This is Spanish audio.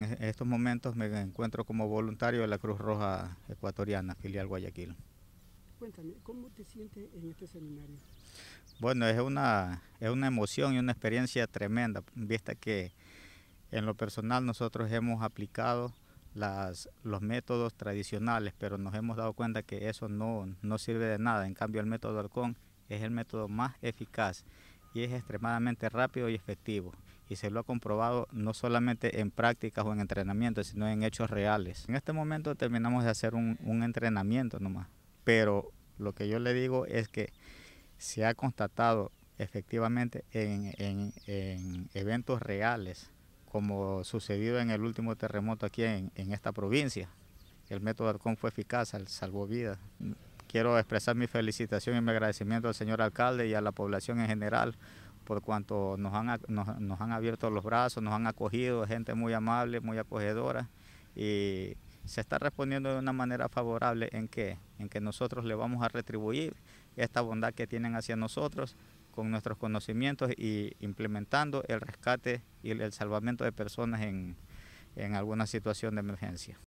En estos momentos me encuentro como voluntario de la Cruz Roja Ecuatoriana, filial Guayaquil. Cuéntame, ¿cómo te sientes en este seminario? Bueno, es una, es una emoción y una experiencia tremenda, vista que en lo personal nosotros hemos aplicado las, los métodos tradicionales, pero nos hemos dado cuenta que eso no, no sirve de nada. En cambio, el método Halcón es el método más eficaz y es extremadamente rápido y efectivo y se lo ha comprobado no solamente en prácticas o en entrenamientos, sino en hechos reales. En este momento terminamos de hacer un, un entrenamiento nomás, pero lo que yo le digo es que se ha constatado efectivamente en, en, en eventos reales, como sucedido en el último terremoto aquí en, en esta provincia. El método Arcón fue eficaz, salvó vidas. Quiero expresar mi felicitación y mi agradecimiento al señor alcalde y a la población en general por cuanto nos han, nos, han abierto los brazos, nos han acogido, gente muy amable, muy acogedora y se está respondiendo de una manera favorable en que, en que nosotros le vamos a retribuir esta bondad que tienen hacia nosotros con nuestros conocimientos y implementando el rescate y el salvamento de personas en, en alguna situación de emergencia.